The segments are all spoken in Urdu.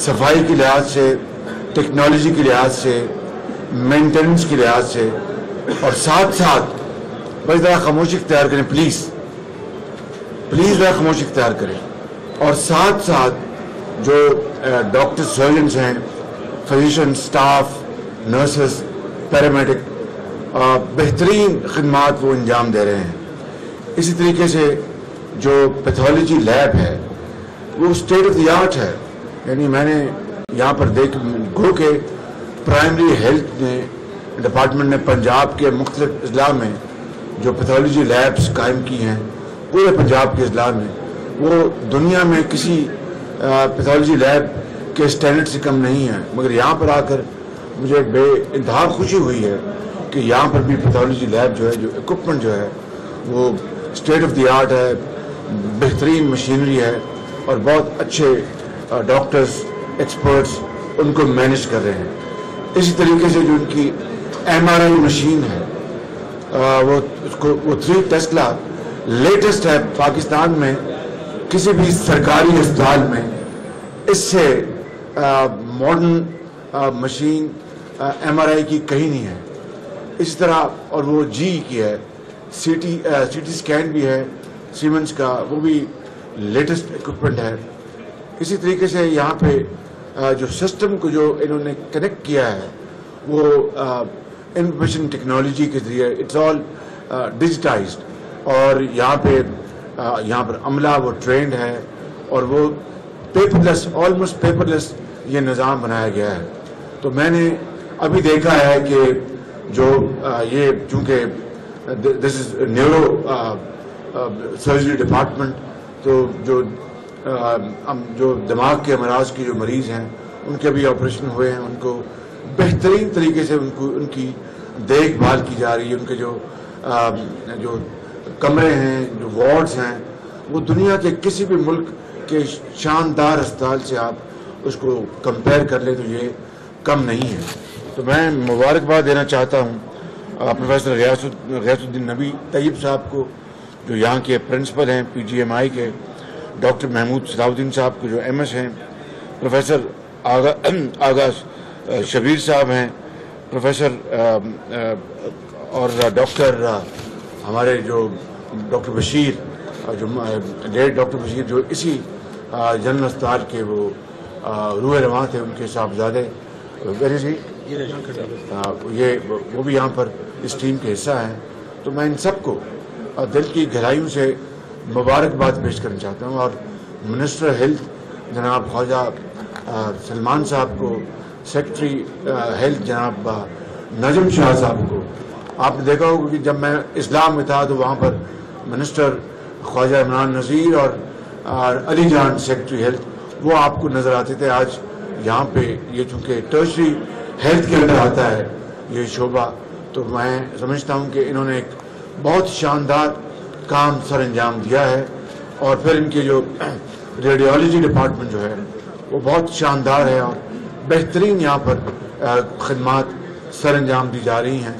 صفائی کے لحاظ سے، ٹیکنالوجی کے لحاظ سے، مینٹیننس کے لحاظ سے، اور ساتھ ساتھ بس ذرا خاموشی اختیار کریں، پلیز پلیز ذرا خاموشی اختیار کریں۔ اور ساتھ ساتھ جو ڈاکٹر سرجنس ہیں، فزیشن، سٹاف، نرسز، پیرامیڈک بہترین خدمات وہ انجام دے رہے ہیں۔ اسی طریقے سے جو پیتھولوجی لیب ہے، وہ اسٹیٹ آف دی آرٹ ہے۔ یعنی میں نے یہاں پر دیکھ گو کے پرائمری ہیلتھ نے ڈپارٹمنٹ نے پنجاب کے مختلف اضلاع میں جو پیتھولوجی لیبس قائم کی ہیں، پورے پنجاب کے اضلاع میں، وہ دنیا میں کسی پیتھولوجی لیب کے اسٹینڈرڈ سے کم نہیں ہے مگر یہاں پر آ کر مجھے بے انتہا خوشی ہوئی ہے کہ یہاں پر بھی پیتھولوجی لیب جو ہے، جو اکوپمنٹ جو ہے، وہ اسٹیٹ آف دی آرٹ ہے، بہترین مشینری ہے اور بہت اچھے ڈاکٹرز ایکسپرٹس ان کو مینج کر رہے ہیں۔ اسی طریقے سے جو ان کی ایم آر آئی مشین ہے وہ اس کو، وہ تھری ٹیسلا لیٹسٹ ہے پاکستان میں، کسی بھی سرکاری اسپتال میں۔ اس سے modern machine M R I کی کہیں نہیں ہے۔ اسی طرح، اور وہ جی کی ہے C T C T scan بھی ہے سیمنس کا، وہ بھی لیٹسٹ اکوپمنٹ ہے۔ اسی طریقے سے یہاں پہ جو سسٹم کو جو انہوں نے کنیکٹ کیا ہے، وہ انفارمیشن ٹیکنالوجی کے ذریعے اٹس آل ڈیجیٹائزڈ اور یہاں پہ یہاں پر عملہ وہ ٹرینڈ ہے، اور وہ paperless almost paperless یہ نظام بنایا گیا ہے۔ تو میں نے ابھی دیکھا ہے کہ جو یہ چونکہ this is neuro surgery department تو جو جو دماغ کے امراض کے جو مریض ہیں، ان کے بھی آپریشن ہوئے ہیں، ان کو بہترین طریقے سے ان کو، ان کی دیکھ بھال کی جا رہی ہے، ان کے جو جو کمرے ہیں، جو وارڈز ہیں، وہ دنیا کے کسی بھی ملک کے شاندار اسپتال سے آپ اس کو کمپیئر کر لیں تو یہ کم نہیں ہے۔ تو میں مبارکباد دینا چاہتا ہوں۔ پروفیسر غیاس الدین نبی طیب صاحب کو، جو یہاں کے پرنسپل ہیں پی جی ایم آئی کے ڈاکٹر محمود صلاح الدین صاحب کو جو ایم ایس ہیں، پروفیسر آغاز شبیر صاحب ہیں، پروفیسر اور ڈاکٹر ہمارے جو ڈاکٹر بشیر جو ڈیٹ ڈاکٹر بشیر جو اسی جنرل اسپتال کے وہ روح رواں تھے، ان کے صاحبزادے، ویری جی، یہ وہ بھی یہاں پر اس ٹیم کے حصہ ہیں۔ تو میں ان سب کو دل کی گہرائیوں سے مبارکباد پیش کرنا چاہتا ہوں اور منسٹر ہیلتھ جناب خواجہ سلمان صاحب کو، سیکٹری ہیلتھ جناب نجم شاہ صاحب کو۔ آپ نے دیکھا ہوگا کہ جب میں اسلام میں تھا تو وہاں پر منسٹر خواجہ عمران نذیر اور علی جان، سیکٹری ہیلتھ، وہ آپ کو نظر آتے تھے۔ آج یہاں پہ یہ چونکہ ٹرشری ہیلتھ کے اندر آتا ہے، یہ شعبہ، تو میں سمجھتا ہوں کہ انہوں نے ایک بہت شاندار کام سر انجام دیا ہے اور پھر ان کے جو ریڈیولوجی ڈپارٹمنٹ جو ہے وہ بہت شاندار ہے اور بہترین یہاں پر خدمات سر انجام دی جا رہی ہیں۔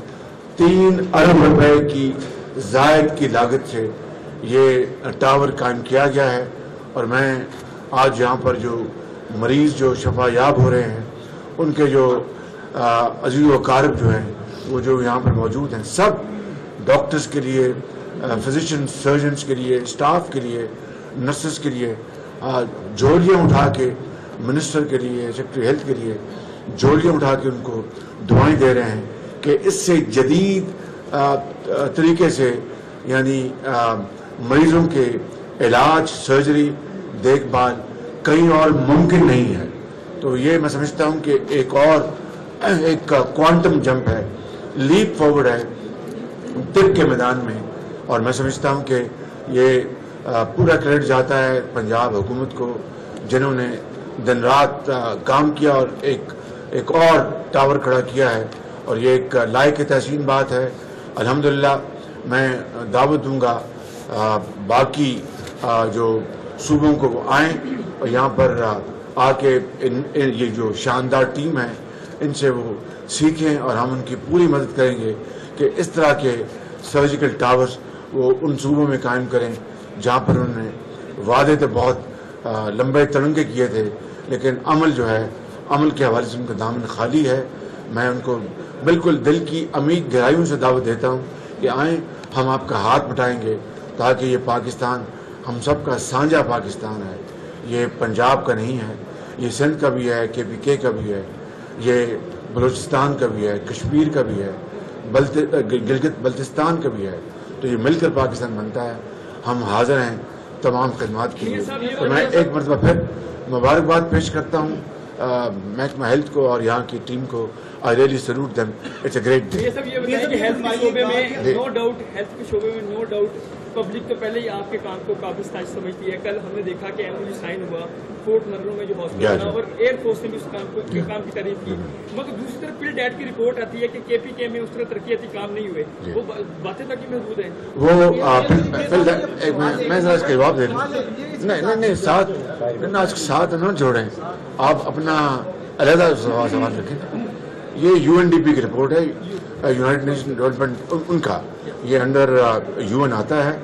تین ارب روپے کی زائد کی لاگت سے یہ ٹاور قائم کیا گیا ہے اور میں آج یہاں پر جو مریض جو شفا یاب ہو رہے ہیں، ان کے جو عزیز و کارب جو ہیں، وہ جو یہاں پر موجود ہیں، سب ڈاکٹرز کے لیے فزیشن سرجنز کے لیے اسٹاف کے لیے نرسز کے لیے جولیاں اٹھا کے منسٹر کے لیے سیکٹری ہیلتھ کے لیے جولیاں اٹھا کے ان کو دعائیں دے رہے ہیں کہ اس سے جدید طریقے سے یعنی مریضوں کے علاج سرجری دیکھ بھال کہیں اور ممکن نہیں ہے۔ تو یہ میں سمجھتا ہوں کہ ایک اور، ایک کوانٹم جمپ ہے لیپ فارورڈ ہے طب کے میدان میں۔ اور میں سمجھتا ہوں کہ یہ پورا کریڈٹ جاتا ہے پنجاب حکومت کو، جنہوں نے دن رات کام کیا اور ایک ایک اور ٹاور کھڑا کیا ہے اور یہ ایک لائق تحسین بات ہے۔ الحمدللہ میں دعوت دوں گا باقی جو صوبوں کو وہ آئیں اور یہاں پر، آ کے یہ جو شاندار ٹیم ہے، ان سے وہ سیکھیں اور ہم ان کی پوری مدد کریں گے کہ اس طرح کے سرجیکل ٹاورز وہ ان صوبوں میں قائم کریں جہاں پر انہوں نے وعدے تو بہت لمبے ترنگے کیے تھے، لیکن عمل جو ہے، عمل کے حوالے سے ان کا دامن خالی ہے۔ میں ان کو بالکل دل کی امید گہرائیوں سے دعوت دیتا ہوں کہ آئیں، ہم آپ کا ہاتھ بٹائیں گے تاکہ یہ پاکستان، ہم سب کا سانجا پاکستان ہے۔ یہ پنجاب کا نہیں ہے، یہ سندھ کا بھی ہے، کے پی کے کا بھی ہے، یہ بلوچستان کا بھی ہے، کشمیر کا بھی ہے گلگت، بلتستان کا بھی ہے۔ تو یہ مل کر پاکستان بنتا ہے۔ ہم حاضر ہیں تمام خدمات کے لیے۔ تو میں ایک مرتبہ پھر مبارکباد پیش کرتا ہوں۔ محکمہ ہیلتھ کو اور یہاں کی ٹیم کو۔ I really salute them it's a great day یہ سب یہ بتائیں کہ ہیلتھ کے شعبے میں نو ڈاؤٹ ہیلتھ کے شعبے میں نو ڈاؤٹ پبلک تو پہلے ہی آپ کے کام کو کافی سائز سمجھتی ہے۔ کل ہم نے دیکھا کہ ایم او جی سائن ہوا فورٹ نروں میں جو ہاسپٹل اور ایئر فورس نے بھی اس کام کو کام کی تعریف کی مگر دوسری طرف پل ڈیٹ کی رپورٹ آتی ہے کہ کے پی کے میں اس طرح ترقیاتی کام نہیں ہوئے۔ وہ باتیں تک ہی محدود ہیں۔ وہ میں ذرا اس کا جواب دے دوں۔ نہیں نہیں نہیں ساتھ آج ساتھ نہ جوڑیں۔ آپ اپنا علیحدہ سوال رکھیں۔ یہ یو این ڈی پی کی رپورٹ ہے، یونائٹڈ نیشن ڈیولپمنٹ، ان کا۔ یہ انڈر یو این آتا ہے،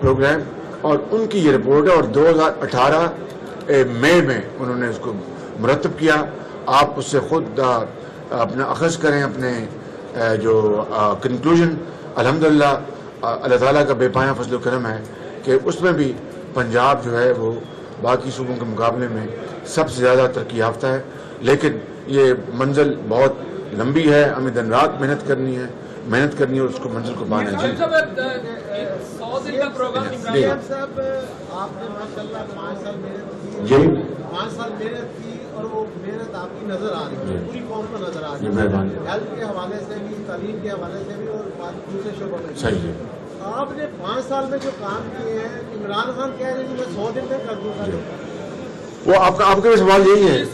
پروگرام۔ اور ان کی یہ رپورٹ ہے، اور دو ہزار اٹھارہ مئی میں انہوں نے اس کو مرتب کیا۔ آپ اس سے خود اپنا اخذ کریں، اپنے جو کنکلوژن الحمدللہ اللہ تعالیٰ کا بے پایا فضل و کرم ہے کہ اس میں بھی پنجاب جو ہے، وہ باقی صوبوں کے مقابلے میں سب سے زیادہ ترقی یافتہ ہے۔ لیکن یہ منزل بہت لمبی ہے ہمیں دن رات محنت کرنی ہے محنت کرنی ہے اور اس کو منزل کو پانا ہے جی۔ پانچ سال محنت کی اور وہ محنت آپ کی نظر آ رہی ہے پوری قوم کو نظر آ رہی ہے۔ ہیلتھ کے حوالے سے بھی تعلیم کے حوالے سے بھی اور دوسرے شعبوں میں صحیح ہے۔ آپ نے پانچ سال میں جو کام کیے ہیں عمران خان کہہ رہے ہیں کہ میں سو دن میں کر دوں گا۔ وہ آپ کا آپ کا بھی سوال یہی ہے۔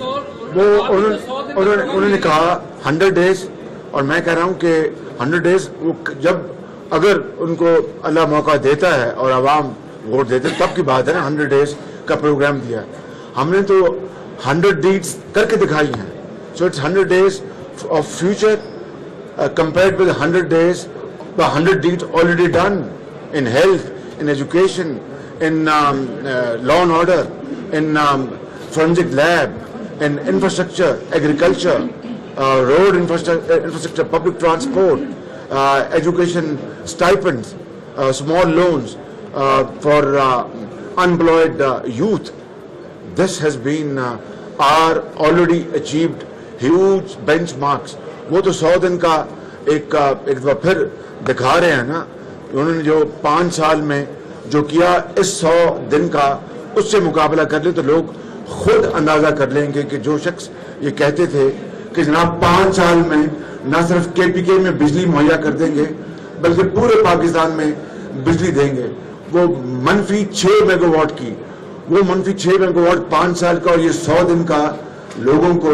وہ انہوں نے کہا، ہنڈریڈ ڈیز، اور میں کہہ رہا ہوں کہ ہنڈریڈ ڈیز وہ جب اگر ان کو اللہ موقع دیتا ہے اور عوام ووٹ دیتے تب کی بات ہے نا، ہنڈریڈ ڈیز کا پروگرام دیا ہم نے تو ہنڈریڈ ڈیڈس کر کے دکھائی ہیں۔ So it's hundred days of future compared with hundred days hundred did already done in health in education in law and order in forensic lab in infrastructure, agriculture, uh, road infrastructure, infrastructure, public transport, uh, education stipends, uh, small loans uh, for uh, unemployed uh, youth. This has been uh, our already achieved huge benchmarks. وہ تو سو دن کا ایک ایک دفعہ پھر دکھا رہے ہیں نا انہوں نے جو پانچ سال میں جو کیا اس سو دن کا اس سے مقابلہ کر لے تو لوگ خود اندازہ کر لیں گے کہ جو شخص یہ کہتے تھے کہ جناب پانچ سال میں نہ صرف کے پی کے میں بجلی مہیا کر دیں گے، بلکہ پورے پاکستان میں بجلی دیں گے۔ وہ منفی چھ میگا واٹ کی، وہ منفی چھ میگا واٹ پانچ سال کا اور یہ سو دن کا لوگوں کو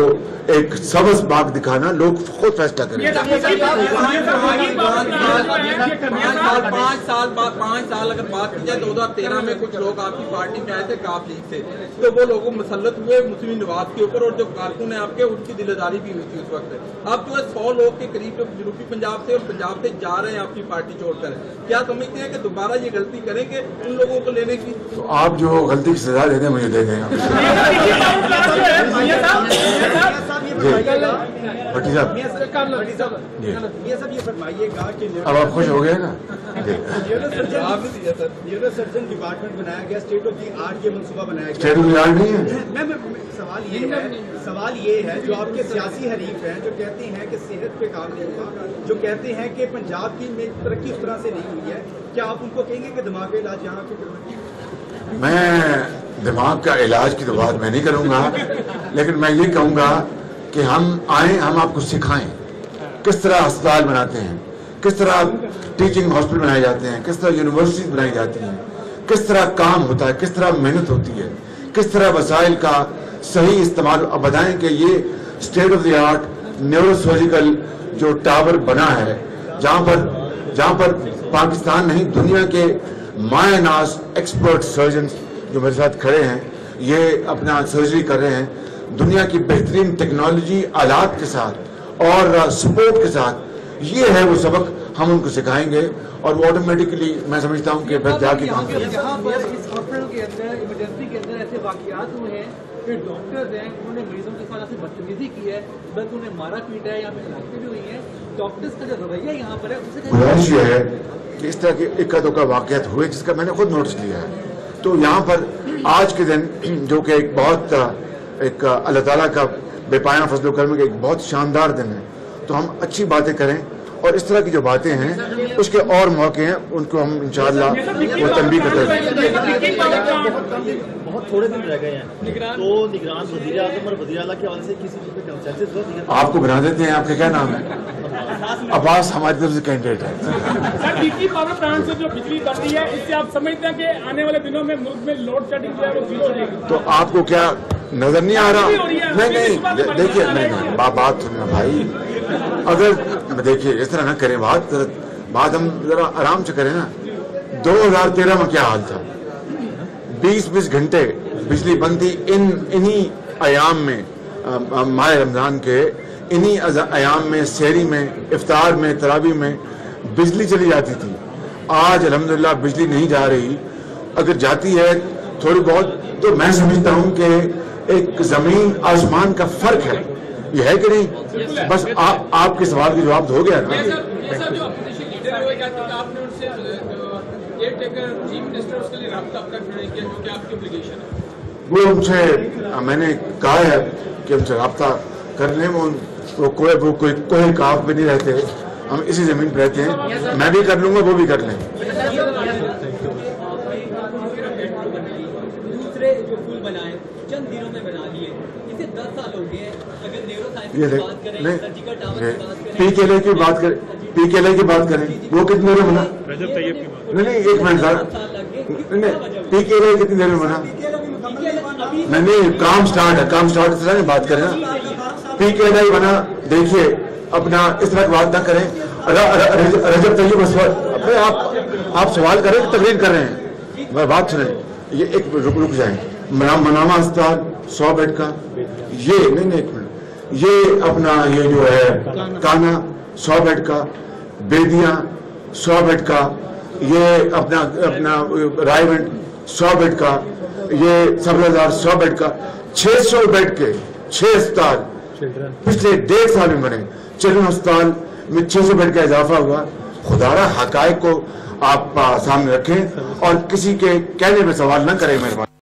ایک سبز باغ دکھانا لوگ خود فیصلہ کریں۔ پانچ سال بعد پانچ سال اگر بات کی جائے دو ہزار تیرہ میں کچھ لوگ آپ کی پارٹی میں آئے تھے کاف لیگ سے۔ تو وہ لوگوں مسلط ہوئے مسلم نواز کے اوپر اور جو کارکن ہیں آپ کے ان کی دل داری بھی ہوئی تھی اس وقت۔ اب جو ہے سو لوگ کے قریب جنوبی پنجاب سے اور پنجاب سے جا رہے ہیں آپ کی پارٹی چھوڑ کر۔ کیا سمجھتے ہیں کہ دوبارہ یہ غلطی کریں گے ان لوگوں کو لینے کی؟ تو آپ جو غلطی کی سزا دے دیں مجھے دے دیں۔ اب آپ خوش ہو گئے نا؟ سرجن ڈپارٹمنٹ بنایا گیا اسٹیٹ آف دی آرٹ یہ منصوبہ بنایا گیا۔ اسٹیٹ آف دی آرٹ نہیں ہے؟ سوال یہ ہے سوال یہ ہے جو آپ کے سیاسی حریف ہیں جو کہتے ہیں کہ صحت پہ کام نہیں ہوا جو کہتے ہیں کہ پنجاب کی میں ترقی اس طرح سے نہیں ہوئی ہے کیا آپ ان کو کہیں گے کہ دماغ کا علاج یہاں کے میں دماغ کا علاج کی تو بات میں نہیں کروں گا لیکن میں یہ کہوں گا کہ ہم آئیں، ہم آپ کو سکھائیں۔ کس طرح اسپتال بناتے ہیں؟ کس طرح ٹیچنگ ہاسپٹل بنائے جاتے ہیں؟ کس طرح یونیورسٹی بنائی جاتی ہیں؟ کس طرح کام ہوتا ہے؟ کس طرح محنت ہوتی ہے؟ کس طرح وسائل کا صحیح استعمال؟ اب بتائیں کہ یہ state of the art neurosurgical جو ٹاور بنا ہے، جہاں پر جہاں پر پاکستان نہیں، دنیا کے مایا ناز ایکسپرٹ سرجنز جو میرے ساتھ کھڑے ہیں، یہ اپنا سرجری کر رہے ہیں۔ دنیا کی بہترین ٹیکنالوجی آلات کے ساتھ اور سپورٹ کے ساتھ یہ ہے وہ سبق ہم ان کو سکھائیں گے اور وہ آٹومیٹکلی میں سمجھتا ہوں کہ پھر جا کے کام کریں گے ڈاکٹرز ہیں انہوں نے مریضوں کے ساتھ بدتمیزی کی ہے بلکہ انہیں مارا پیٹا ہے یا پھر ہلاکتیں بھی ہوئی ہیں۔ کا جو رویہ یہاں پر ہے اسے ہے کہ اس طرح کے اکا دکا واقعات ہوئے جس کا میں نے خود نوٹس لیا ہے۔ تو یہاں پر آج کے دن جو کہ ایک بہت ایک اللہ تعالیٰ کا بے پایا فضل و کرم کا ایک بہت شاندار دن ہے۔ تو ہم اچھی باتیں کریں اور اس طرح کی جو باتیں ہیں اس کے اور موقع ہیں ان کو ہم انشاءاللہ وہ اللہ کرتے ہیں۔ بہت ہیں آپ کو بنا دیتے ہیں آپ کا کیا نام ہے؟ عباس ہماری طرف سے کینڈیڈیٹ ہے۔ سر پاور پلانٹ سے جو بجلی بڑھتی ہے اس سے آپ سمجھتے ہیں کہ آنے والے دنوں میں ملک میں لوڈ شیڈنگ جو ہے وہ زیرو ہو جائے گی۔ تو آپ کو کیا نظر نہیں آ رہا. نہیں نہیں دیکھیے بات بات سننا بھائی۔ اگر دیکھیے اس طرح نہ کریں بات بات ہم ذرا آرام سے کریں نا۔ دو ہزار تیرہ میں کیا حال تھا؟ بیس بیس گھنٹے بجلی بند تھی ان انہی ایام میں ماہ رمضان کے انہی ایام میں سیری میں افطار میں ترابی میں بجلی چلی جاتی تھی۔ آج الحمدللہ بجلی نہیں جا رہی۔ اگر جاتی ہے تھوڑی بہت تو میں سمجھتا ہوں کہ ایک زمین آسمان کا فرق ہے۔ یہ ہے کہ نہیں؟ بس آپ کے سوال کی جواب دھو گیا وہ ان سے میں نے کہا ہے کہ ان سے رابطہ کر لیں وہ کوئی کوئی کاف بھی نہیں رہتے۔ ہم اسی زمین پہ رہتے ہیں۔ میں بھی کر لوں گا وہ بھی کر لیں۔ پی کے لے کی بات کریں۔ پی کے لے کی بات کریں وہ کتنے میں بنا نہیں نہیں ایک منٹ پی کے لے کتنی دیر میں بنا نہیں نہیں کام سٹارٹ ہے کام سٹارٹ طرح بات کریں پی کے لے بنا دیکھیے اپنا اس طرح بات نہ کریں۔ رجب طیب آپ سوال کریں تقریر کر رہے ہیں؟ بات سنیں یہ ایک رک رک جائیں۔ منامہ استاد سو بیڈ کا یہ نہیں نہیں ایک یہ اپنا یہ جو ہے کانا، سو بیٹ کا، بیدیاں، سو بیٹ کا، یہ اپنا اپنا رائے بیٹ سو بیٹ کا، یہ سب ہزار سو بیٹ کا، چھ سو بیٹ کے، چھ اسپتال پچھلے ڈیڑھ سال میں بنے چلن ہسپتال میں چھ سو بیٹ کا اضافہ ہوا۔ خدا را حقائق کو آپ سامنے رکھیں اور کسی کے کہنے پہ سوال نہ کریں، مہربانی۔